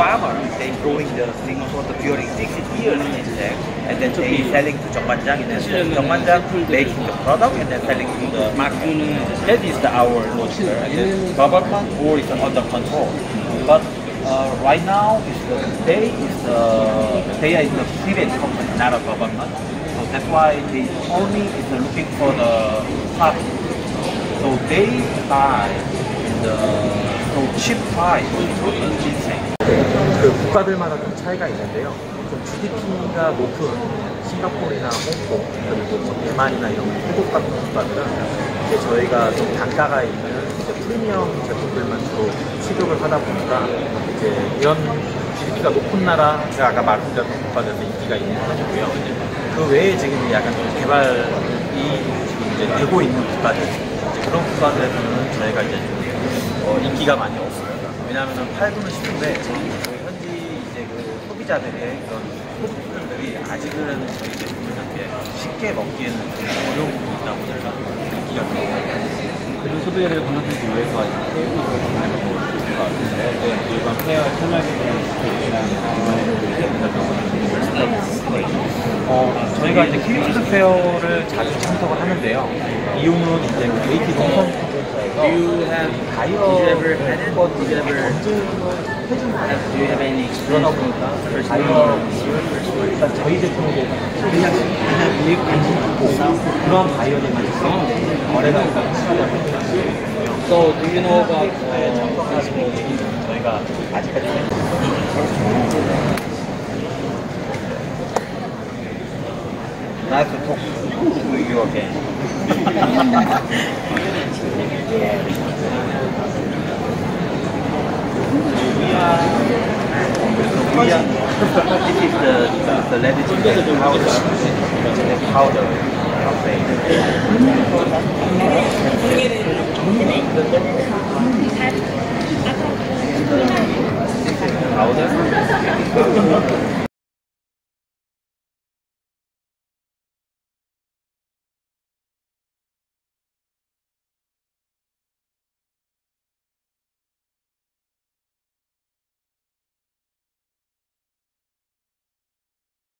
farmers, they're growing the thing for the period 60 years in and then they're selling to Jongmanjang, and then Jongmanjang making the product and then selling to the market. That is the our culture. The government or is under control, but uh, right now is the they is the they of the civil company, not a government. So that's why they only is looking for the profit. So they buy in the price in ginseng. 그 국가들마다 좀 차이가 있는데요. 좀 GDP가 높은 싱가포르나 홍콩 그리고 뭐 대만이나 이런 태국 같은 국가들은 이제 저희가 좀 단가가 있는 이제 프리미엄 제품들만 주로 취급을 하다 보니까 이제 이런 GDP가 높은 나라 제가 아까 말씀드렸던 국가들도 인기가 있는 편이고요. 그 외에 지금 약간 좀 개발이 지금 이제 되고 있는 국가들 그런 국가들은 저희가 이제 인기가 많이 없습니다. 왜냐하면 팔고는 싶은데 저희 현지 이제 그 소비자들의 그런 소비품들이 아직은 저희 제품을 이렇게 쉽게 먹기에는 좀 어려운 부분이 있다 보니까 인기가 그런 것 같아요. 그리고 소비자를 강화하기 위해서 테이블을 더 많이 먹고 있을 것 같은데 네, 이번 페어 참여하게 된 스테이지랑 어, 저희가 이제 키위푸드 페어를 자주 참석을 하는데요. 이유는 이제 그 KT 동선 Do you have you ever had it? you ever 거예요. do you have any experience? 보니까 다이어 일단 저희 제품에 대해서 그냥 그냥 관심 있고 그런 바이어들만 있어요. 거래가 합니다. So do you know about 네, uh, 저희가 아직까지 nice to talk to you again? We are, this is the, the, the leading powder, the powder cafe.